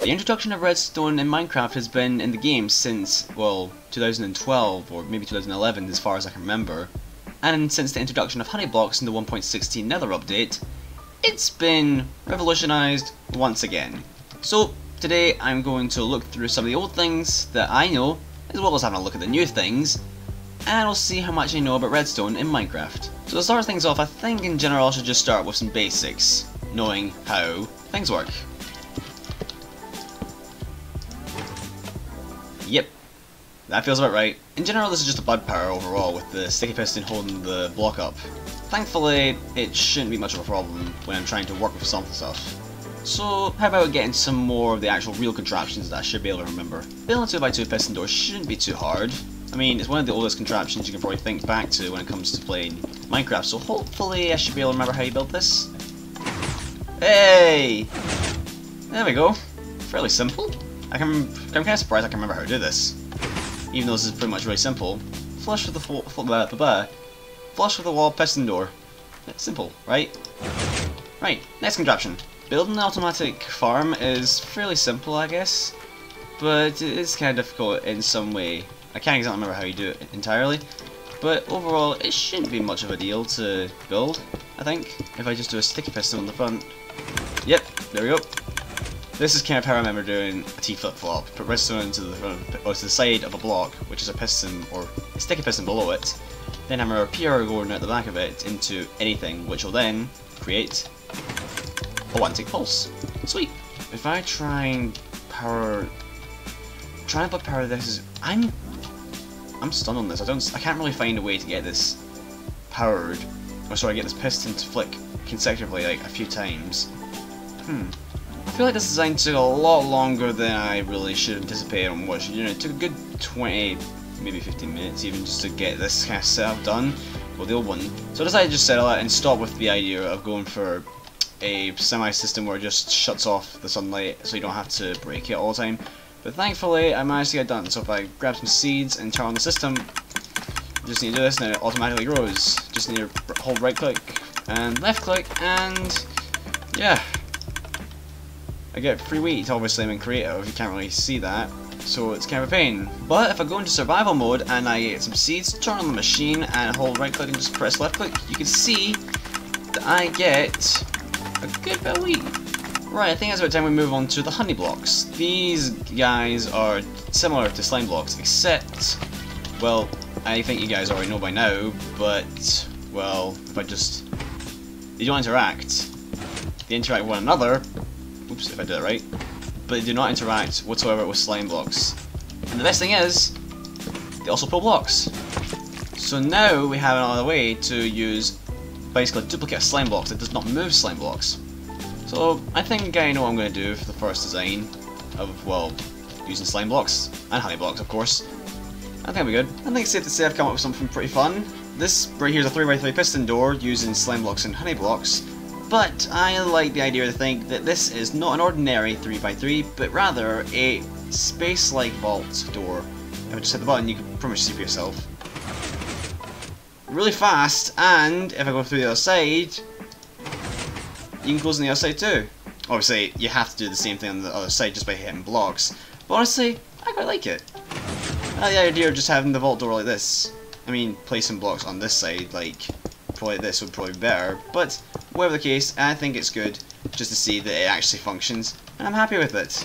The introduction of redstone in Minecraft has been in the game since, well, 2012 or maybe 2011 as far as I can remember. And since the introduction of honey blocks in the 1.16 Nether update, it's been revolutionized once again. So today I'm going to look through some of the old things that I know, as well as having a look at the new things, and we'll see how much I know about redstone in Minecraft. So to start things off, I think in general I should just start with some basics, knowing how things work. That feels about right. In general, this is just a bud power overall, with the sticky piston holding the block up. Thankfully, it shouldn't be much of a problem when I'm trying to work with some stuff. So, how about getting some more of the actual real contraptions that I should be able to remember? Building a 2x2 piston door shouldn't be too hard. I mean, it's one of the oldest contraptions you can probably think back to when it comes to playing Minecraft, so hopefully I should be able to remember how you build this. Hey! There we go. Fairly simple. I can, I'm kind of surprised I can remember how to do this. Even though this is pretty much very simple. Flush with the fl blah, blah, blah. Flush with the wall piston door. Simple, right? Right, next contraption. Building an automatic farm is fairly simple, I guess. But it is kind of difficult in some way. I can't exactly remember how you do it entirely. But overall, it shouldn't be much of a deal to build, I think. If I just do a sticky piston on the front. Yep, there we go. This is kind of how I remember doing a T flip-flop. Put redstone into the front, or to the side of a block, which is a piston, or a sticky piston below it. Then hammer a PR going out the back of it into anything, which will then create a one-tick pulse. Sweet. If I try and power... Try and put power this is... I'm... I'm stunned on this. I don't... I can't really find a way to get this powered... Or sorry, get this piston to flick consecutively like a few times. Hmm. I feel like this design took a lot longer than I really should anticipate on what you know, it took a good 20, maybe 15 minutes even just to get this kind of setup done, well the old one. So I decided to just settle it and stop with the idea of going for a semi-system where it just shuts off the sunlight so you don't have to break it all the time. But thankfully I managed to get done, so if I grab some seeds and turn on the system, just need to do this and it automatically grows. Just need to hold right click and left click and yeah, I get free wheat, obviously I'm in creative, you can't really see that, so it's kind of a pain. But if I go into survival mode and I get some seeds, turn on the machine and hold right click and just press left click, you can see that I get a good bit of wheat. Right, I think it's about time we move on to the honey blocks. These guys are similar to slime blocks, except, well, I think you guys already know by now, but, well, if I just... They don't interact. They interact with one another, Oops, if I did it right. But they do not interact whatsoever with slime blocks. And the best thing is, they also pull blocks. So now we have another way to use basically duplicate slime blocks that does not move slime blocks. So I think I know what I'm going to do for the first design of, well, using slime blocks, and honey blocks of course. I think I'll be good. I think it's safe to say I've come up with something pretty fun. This right here is a 3x3 piston door using slime blocks and honey blocks, but I like the idea to think that this is not an ordinary 3x3, but rather a space-like vault door. If I just hit the button, you can pretty much see for yourself. Really fast, and if I go through the other side, you can close on the other side too. Obviously, you have to do the same thing on the other side just by hitting blocks. But honestly, I quite like it. I like the idea of just having the vault door like this. I mean, placing blocks on this side, like, probably this would probably be better, but whatever the case, I think it's good just to see that it actually functions, and I'm happy with it.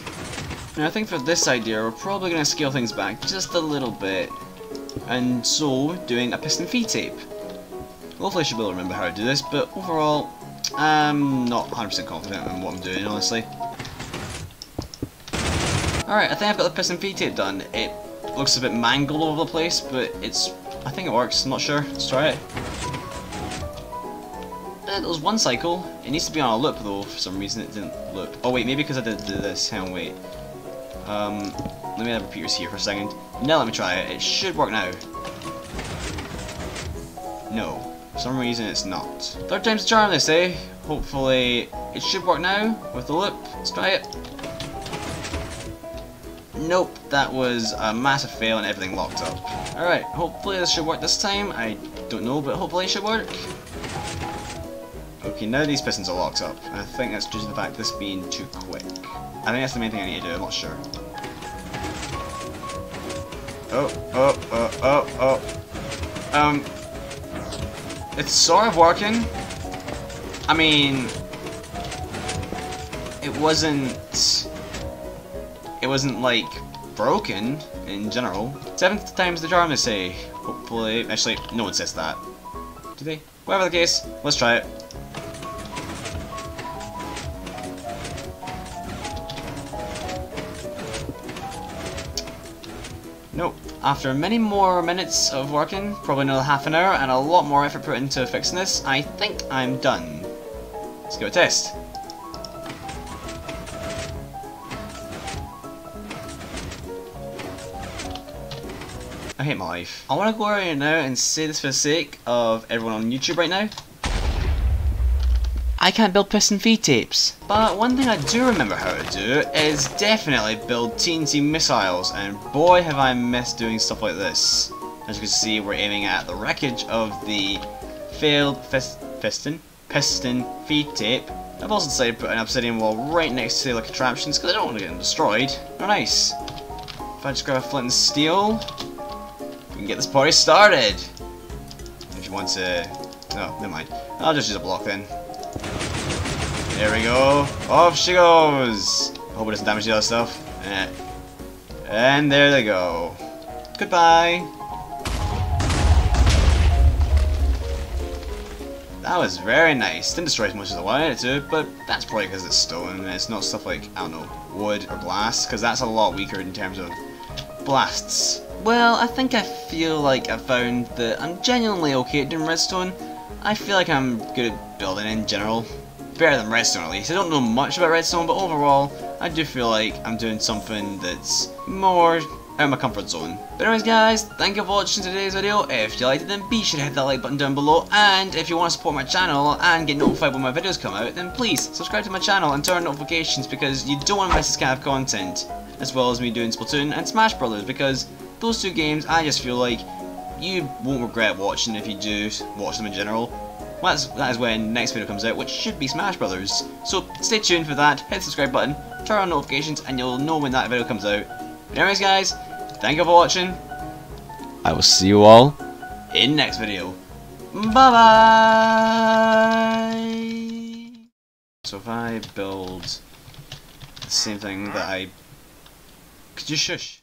Now I think for this idea, we're probably going to scale things back just a little bit, and so doing a piston feed tape. Hopefully I should be able to remember how to do this, but overall, I'm not 100% confident in what I'm doing, honestly. Alright, I think I've got the piston feed tape done. It looks a bit mangled all over the place, but it's... I think it works, I'm not sure. Let's try it. Eh, it was one cycle. It needs to be on a loop though, for some reason it didn't loop. Oh wait, maybe because I did this. Hang on, wait. Um, let me have repeaters here for a second. Now let me try it. It should work now. No. For some reason it's not. Third time's the charm, they say. Hopefully it should work now with the loop. Let's try it. Nope, that was a massive fail and everything locked up. Alright, hopefully this should work this time. I don't know, but hopefully it should work. Okay, now these pistons are locked up, I think that's due to the fact this being too quick. I think that's the main thing I need to do, I'm not sure. Oh, oh, oh, oh, oh. Um, it's sort of working. I mean, it wasn't, it wasn't like broken in general. Seventh time's the charm, they say. Hopefully, actually, no one says that. Do they? Whatever the case, let's try it. After many more minutes of working, probably another half an hour, and a lot more effort put into fixing this, I think I'm done. Let's give it a test. I hate my life. I want to go right now and say this for the sake of everyone on YouTube right now. I can't build piston feed tapes. But one thing I do remember how to do is definitely build TNT missiles, and boy have I missed doing stuff like this. As you can see, we're aiming at the wreckage of the failed piston, piston feed tape. I've also decided to put an obsidian wall right next to the contraptions because I don't want to get them destroyed. They're nice. If I just grab a flint and steel, we can get this party started. If you want to... No, never mind. I'll just use a block then. There we go. Off she goes. Hope it doesn't damage the other stuff. Eh. And there they go. Goodbye. That was very nice. Didn't destroy as much as I wanted to, but that's probably because it's stone and it's not stuff like, I don't know, wood or glass, because that's a lot weaker in terms of blasts. Well, I think I feel like I found that I'm genuinely okay at doing redstone. I feel like I'm good at building in general. Better than redstone at least. I don't know much about redstone, but overall, I do feel like I'm doing something that's more out of my comfort zone. But anyways guys, thank you for watching today's video. If you liked it, then be sure to hit that like button down below. And if you want to support my channel and get notified when my videos come out, then please subscribe to my channel and turn on notifications because you don't want to miss this kind of content. As well as me doing Splatoon and Smash Brothers because those two games, I just feel like you won't regret watching if you do watch them in general. That's, that is when next video comes out, which should be Smash Brothers. So stay tuned for that, hit the subscribe button, turn on notifications, and you'll know when that video comes out. But anyways guys, thank you for watching. I will see you all in next video. Bye bye! So if I build the same thing that I... Could you shush?